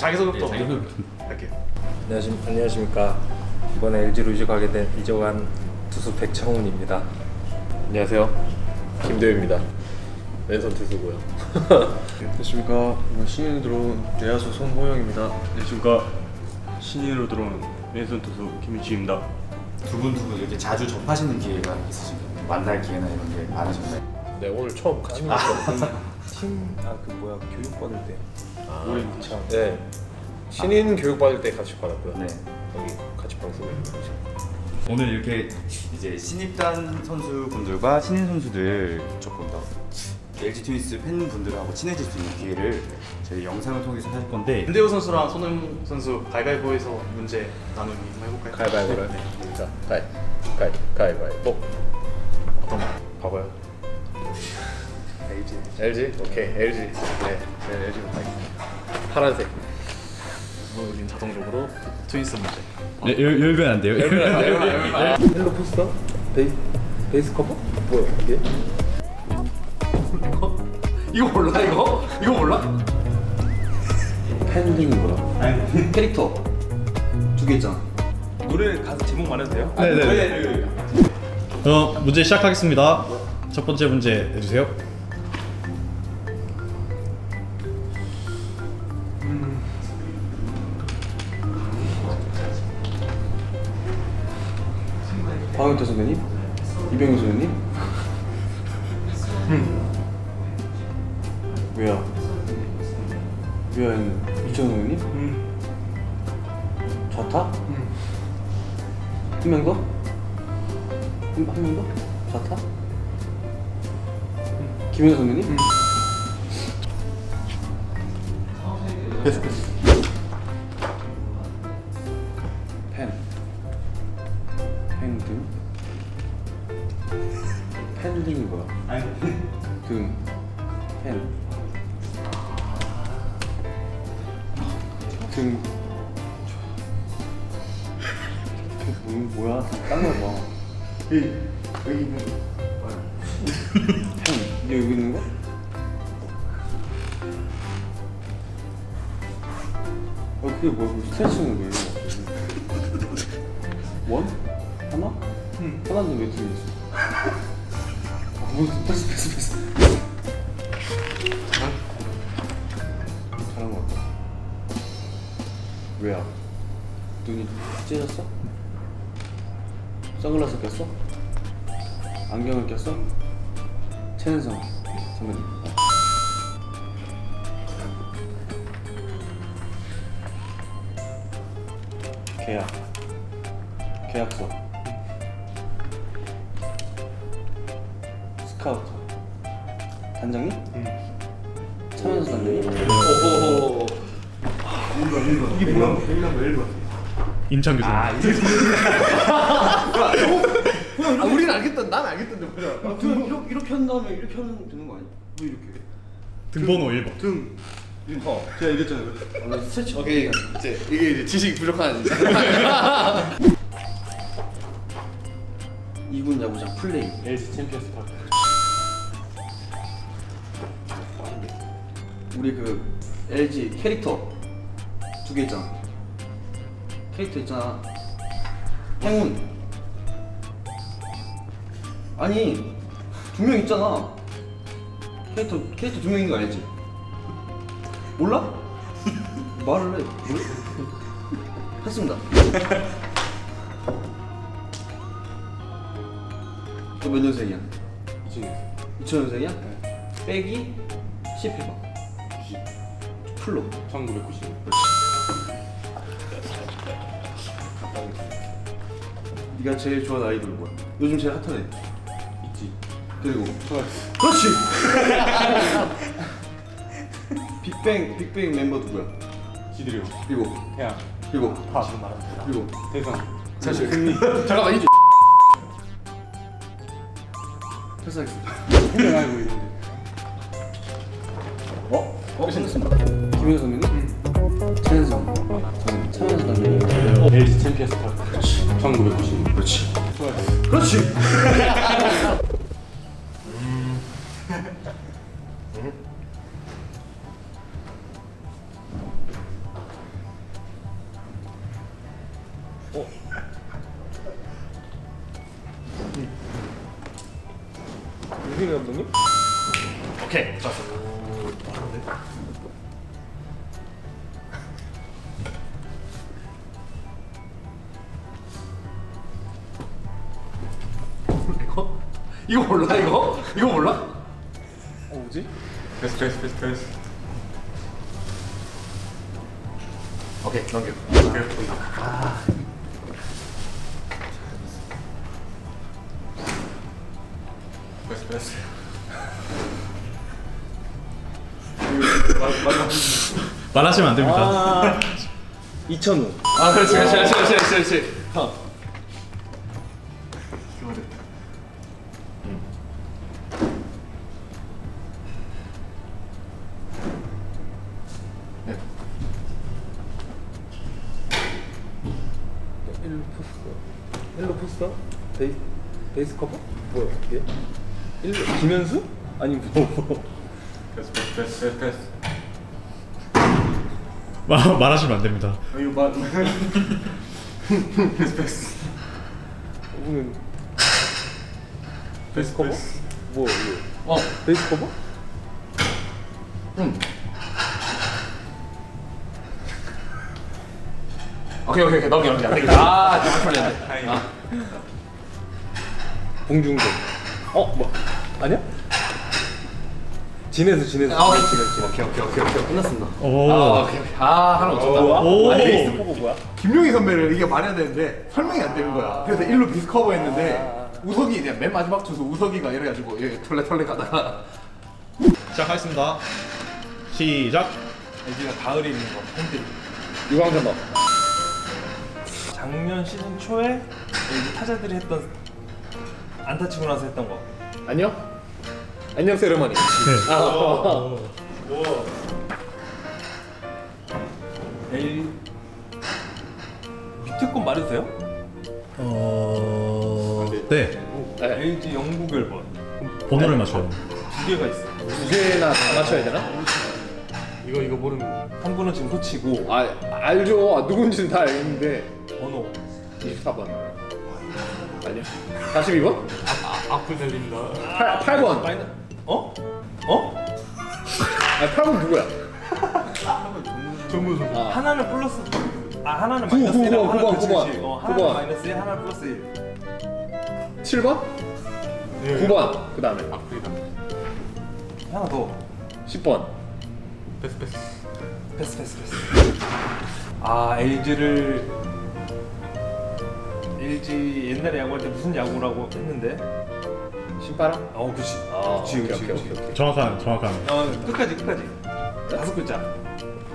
자기소개부터 네, 먼저 할게요. 안녕하십, 안녕하십니까 이번에 LG로 이적하게 된 이적한 투수 백창훈입니다 안녕하세요. 김대우입니다. 왼손 투수고요. 안녕하십니까 이번 신인으로 들어온 내야수 손호영입니다 안녕하십니까 신인으로 들어온 왼손 투수 김희주입니다. 두분 두 분 이렇게 자주 접하시는 기회가 있으신가요? 만날 기회나 이런 게 많으셨나요? 네 오늘 처음 같이 아, 봤어요. 팀아 그 뭐야 교육 받을 때 우리 참 네 신인 교육 받을 때 같이 받았고요. 네. 여기 같이 거지. 오늘 이렇게 이제 신입단 선수분들과 신인 선수들 조금 더 LG 트윈스 팬분들하고 친해질 수 있는 기회를 저희 영상을 통해서 할 건데 윤대호 선수랑 손흥 선수 가위바위보에서 문제 나누기 한번 해볼까요? 가위바위보를. 네. 자 가위 가위 가위바위보. 어떤 거? 봐봐요. LG. LG 오케이 LG. 네, 네 LG로 가겠습니다. 파란색. 우린 자동적으로 트윈스 문제 네, 열, 열면 안 돼요. 헬로 포스터 베이 베이스 커버 뭐야 이게 이거 몰라 이거? 이거 몰라? 팬딩이 뭐야 캐릭터 두 개 있잖아. 노래 가수 제목 말해도 돼요? 네네. 어 문제 시작하겠습니다. 첫 번째 문제 내주세요. 박영태 선배님, 이병현 선배님. 왜야? 왜야 했는 이천 선배님? 좌타? 한명 더? 한 명 더? 좌타? 김현 선배님? 패스 패스. 펜. 그 뭐, 뭐야? 딴거 봐. 여기 여기 있는 거. 펜. 이게 여기 있는 거? 어 그게 뭐야? 그 스트레칭은 왜 이런 거? 원? 하나? 하나는 왜 둘이 있어? 아, 뭐 패스 패스 패스. 잘한 것 같아. 왜야? 눈이 찢어졌어? 선글라스 꼈어? 안경을 꼈어? 최은성 선배님. 계약. 계약서. 스카우트. 단장님? 응. 차면서 단장님? 임창 교수. 아, 우리는 알겠다. 난 알겠던데 뭐야? 등 이렇게 이렇게 한 다음에 이렇게 하면 되는 거 아니야? 왜 이렇게? 등번호 1번. 등. 어, 제가 얘기했잖아요. 아, 스트레치. 오케이. 이제 이게 이제 지식이 부족한. 2군 야구장 플레이. LG 챔피언스 파크. 우리 그 LG 캐릭터 두 개 있잖아. 캐릭터 있잖아. 행운. 아니 두 명 있잖아. 캐릭터 캐릭터 두 명 있는 거 알지? 몰라? 말을 해. 몰라? 했습니다. 너 몇 년생이야? 2000년생이야? 빼기 10 해봐. 풀로. 1990. 네가 제일 좋아하는 아이돌 뭐야? 요즘 제일 핫한 애. 있지. 그리고 그렇지. 빅뱅 빅뱅 멤버 누구야? 지드래곤. 그리고 태양. 그리고 다 지금 말합니다. 그리고 대상. 사실 흥미. 잠깐만 이제. 패스하겠습니다. 분명 알고 있는데. 어? 어? 끝났습니다. 김현 선배님? 엘지 챔피언 스타트 그렇지 1990 그렇지 그렇지 감독님? 오케이 좋았어 빠른데? 이거 몰라 이거? 이거 몰라? 어 뭐지? 패스 패스 패스 패스 오케이 넘겨 오케이 패스 패스 말하시면 안 됩니다 아 이천우. 아 그렇지 그렇지 그렇지 그렇지 베이스 베이스 커버? 뭐야 이게? 일로 김현수? 아니 뭐 뭐. 패스 패스 패스 패스 마, 말하시면 안 됩니다 이거 봐 패스 패스 이거는 베이스 커버? 뭐 이거? 어 베이스 커버? 오케이 오케이 오케이 넘겨 넘겨 안 되겠다 아 정말 털렸네 아 봉중근. 어 뭐? 아니야? 진해수 진해수. 아, 오케이. 진해수. 오케이 오케이 오케이 오케이 끝났습니다 오 아 오케이 오케이 아 하나 맞췄다 오. 아니, 베이스 커버 뭐야? 김용희 선배를 이게 말해야 되는데 설명이 안 되는 거야. 그래서 일로 비스커버 했는데 우석이 이제 맨 마지막 투수 우석이가 이래가지고 얘 털레 털레 가다가 시작하겠습니다 시작 LG가 가을에 있는 거 팬들. 유광전 너 작년 시즌 초에 LG 타자들이 했던 안타 치고 나서 했던 거. 안녕? 안녕 세레머니. 네. 아. L 밑에 건 말해도 돼요? 어... 네. 네. LG 영국 앨범. 번호를 맞춰요. 두 개가 있어. 두 개나 다 맞춰야 되나? 이거 이거 모르는 한 분은 지금 코치고. 아 알죠. 아, 누군지는 다 알겠는데. 번호. 24번 아니요 42번? 앞을 달린다. 8, 8번 마이너 어? 어? 아 8번 누구야? 전문 선수. 아. 하나는 플러스 아 하나는 구, 마이너스 구, 1 구, 하나는 구구 번. 그치. 어, 구 하나는 번. 마이너스 1 하나는 플러스 1 7번? 예. 9번 그 다음에 하나 더 10번 패스 패스. 패스 패스 패스 아 LG를 LG 옛날에 야구할 때 무슨 야구라고 했는데? 신바람? 어 그치. 아 그치 그치 그치. 오케이 정확한 정확한. 어 끝까지 끝까지. 다섯 글자.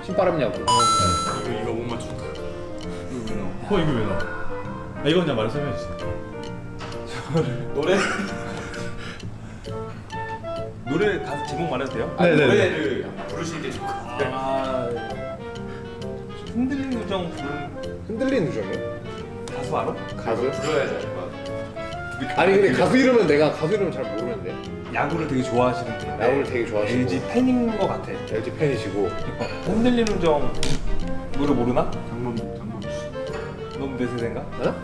신바람 야구. 이거 이거 못 맞췄다. 어 이거 왜 나와? 아, 이건 그냥 말해 설명해 주세요. 노래? 노래 가수 제목 말해도 돼요? 네네네. 노래를 부르시는 게 좋고 아 흔들리는 우정 부르는 흔들리는 우정이요? 가수 알아? 가수? 불러야지 알것 같아 아니 근데 가수 이름은 내가 가수 이름은 잘 모르는데 야구를 되게 좋아하시는데 야구를 되게 좋아하시고 LG 팬인 것 같아 LG 팬이시고 흔들리는 우정 노래 모르나? 장문 장문. 너무 내 세대인가? 어?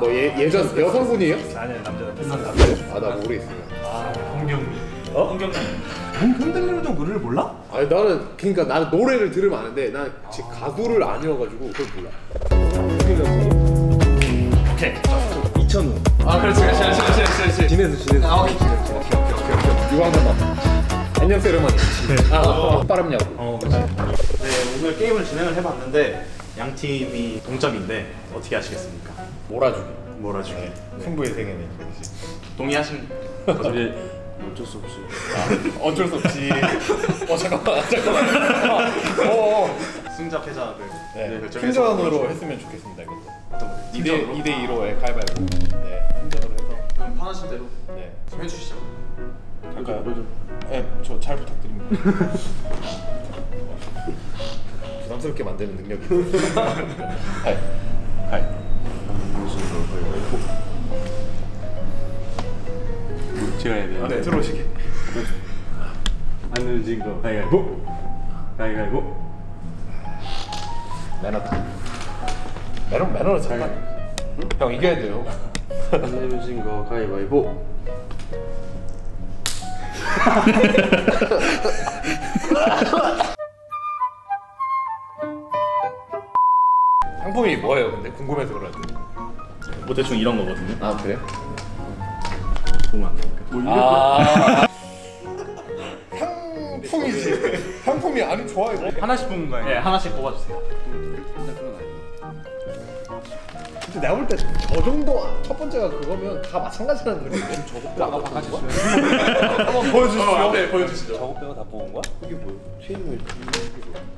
뭐 예, 예전 여성분이에요? 아니야 남자다 패스 아나 모르겠어요 홍경민. 어? 홍경남 흔들리는 우정 노래를 몰라? 아니 나는 그러니까 나는 노래를 들으면 아는데 난 지금 가수를 아니어가지고 그걸 몰라 오케이 이천우 아 그렇지 그렇지 그렇지 그렇지 그렇지 진해수 진해수 아 오케이 오케이 오케이 오케이 오케이 유광전 안녕 세레머니 아 빠름 야구 어 그치 네, 오늘 게임을 진행을 해봤는데 양 팀이 동점인데 어떻게 하시겠습니까? 몰아주기 몰아주기. 승부의 세계네 동의하신 거죠? 어쩔 수 없이. 어쩔 수 없지 어 잠깐만 잠깐만 어, 어. 승자 패자를 네, 결정해서 팀전으로 보여줘요. 했으면 좋겠습니다 이것도 어떤 거요? 2대, 팀전으로? 2대 2로 가위바위보 네 팀전으로 해서 그럼 편하신 대로 네 좀 해주시죠. 갈까요? 네, 저 잘 부탁드립니다 부담스럽게 만드는 능력이 하이 하이 제가 해야 돼. 네 들어오시게 안 늦은 거 가위가위보. 가위가위보. 매너다 매너 매너는 잠깐 형 이겨야 돼요 안 내면 진거 가위바위보. 상품이 뭐예요? 근데 궁금해서 그러는데. 뭐 대충 이런 거거든요. 아 그래? 보면 안 되니까. 아. 상품이 아니 좋아 이거. 하나씩 뽑는 거예요? 네, 하나씩 뽑아주세요. 근데 내가 볼 때 저 정도 첫 번째가 그거면 다 마찬가지라는 거지. 저거 빼고 바깥에 한번 보여주시죠. 네, 보여주시죠. 저거 빼고 다 뽑은 거야? 이게 뭐야? 체인을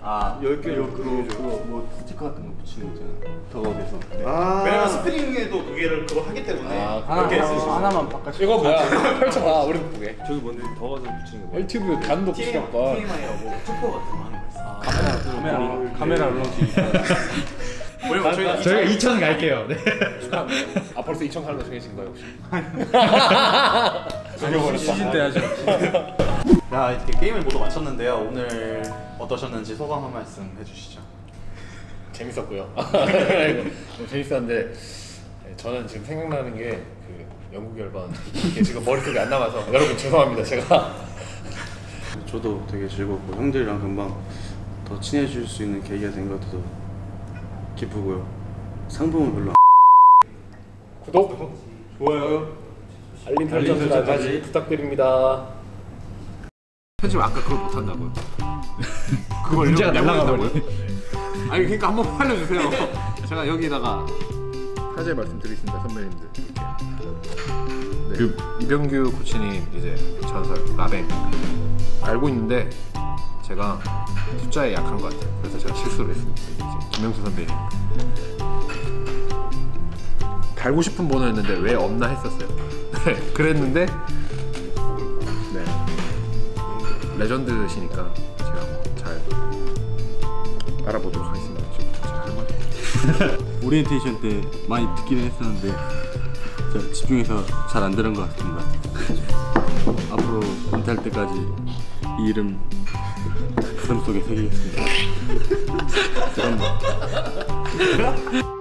아, 열 개로 그거 그거 뭐 스티커 같은 거 붙이는 거 있잖아. 더가돼서. 아. 왜냐면 스프링에도 그게를 그거 하기 때문에 아, 그렇게 있어요. 하나만 바깥. 이거 뭐야? 펼쳐봐. 우리 보게. 저기 뭔데 더가서 붙이는 거 뭐야? LTV 단독 시작과. TMI라고 투표 같은 거 하는 거 있어. 카메라 카메라 롤러지. 왜냐면 저희가 저희가 2천 갈게요. 네. 아 벌써 2천 살로 정해진 거야 혹시? 시즌 때 하죠. 자, 이렇게 게임을 모두 마쳤는데요. 오늘 어떠셨는지 소감 한 말씀 해주시죠. 재밌었고요. 재밌었는데 저는 지금 생각나는 게 그 영국 열반 이게 지금 머릿속에 안 남아서 여러분 죄송합니다 제가 저도 되게 즐겁고 형들이랑 금방 더 친해질 수 있는 계기가 된 것 같아서 기쁘고요. 상품은 별로 안 구독 좋아요 알림 설정까지 부탁드립니다. 편집 아까 그걸 못 한다고요? 그걸 문제가 내보낸다고요? 날라가 아니 그러니까 한번 알려주세요. 제가 여기다가 사죄 말씀드리겠습니다 선배님들. 네. 이병규 코치님 이제 전설 라벤 알고 있는데 제가 숫자에 약한 것 같아요. 그래서 제가 실수를 했습니다. 이제 김명수 선배님 달고 싶은 번호였는데 왜 없나 했었어요. 네, 그랬는데 레전드시니까 제가 뭐 잘 알아보도록 하겠습니다. 제가 오리엔테이션 때 많이 듣기는 했었는데 진짜 집중해서 잘 안 들은 것 같습니다. 앞으로 은퇴할 때까지 이 이름 가슴 속에 새기겠습니다.